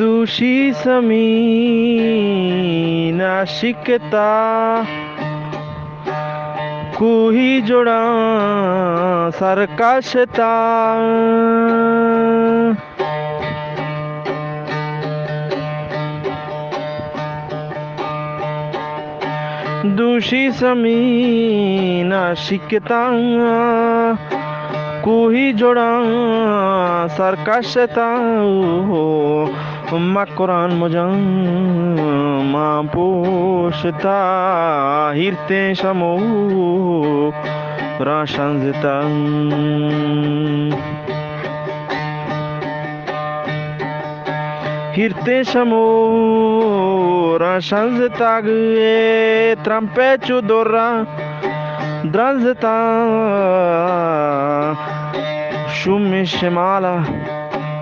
दूषी समीन आशिकता कुही जोड़ा सरकशता दूषी समीन आशिकता कुही जोड़ा তোমা কোরআন মা পোষতা হিরতে সমো রাসংতা হিরতে সমো রাসংতা গে ত্রাম্পে চুদোরা দ্রাজতা শুমে শ্যামালা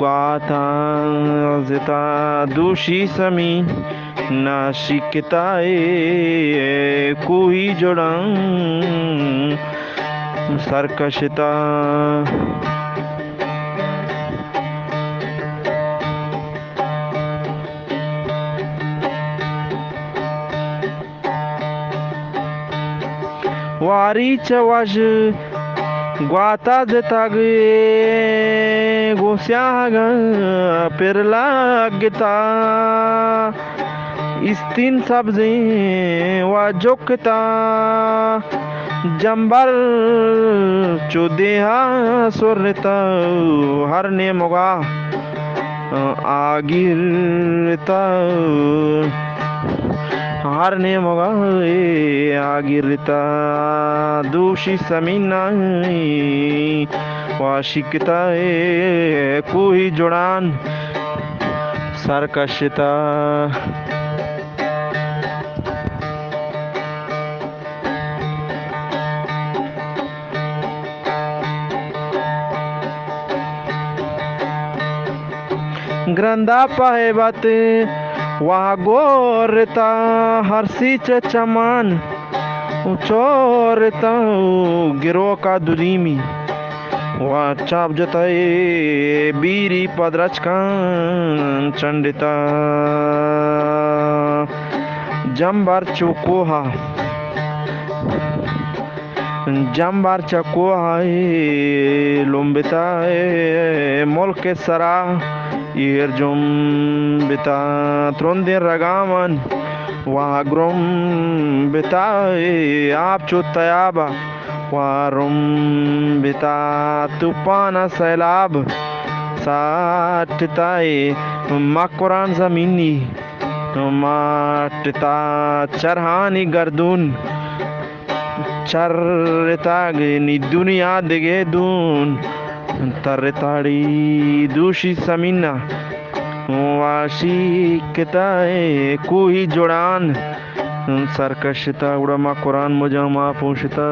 গাথা দোষী সামি নাসিকতায় কুহি জোড়াং সার্কশতা कोई जोड़ां सरकशता वारी चवाश ग्वाता जतागे गोस्याग, पेरला गता स्तीन सब्ज़ी वा जोकता जंबर चुदेहा सुरता हर ने मोगा आगिरता हर ने मोगा आगिरता दूषी समीना वाशिकता कोई जुड़ान सरकशता। ग्रंदा पाहेबत वहाँ गोरता हरसी चमान चोरता गिरो का दुरीमी। वहाँ चाप जताए बीरी पदरच कान चंडिता। जम्बर चुकोहा जम्बर चकोहा लुम्बिता मोल के सरा Irjum bita tronde ragaman wagrum bita आप चुतयाबा वारुम बिता तूफ़ान सैलाब साटताए मकुरान जमीनी माटता चरहानी गर्दून चरतागनी दुनिया दिगे दून, तरताड़ी दूषी समीना वाशिकताए कोई जोड़ान सरकशता उड़मा कुरान मुजामा पूछता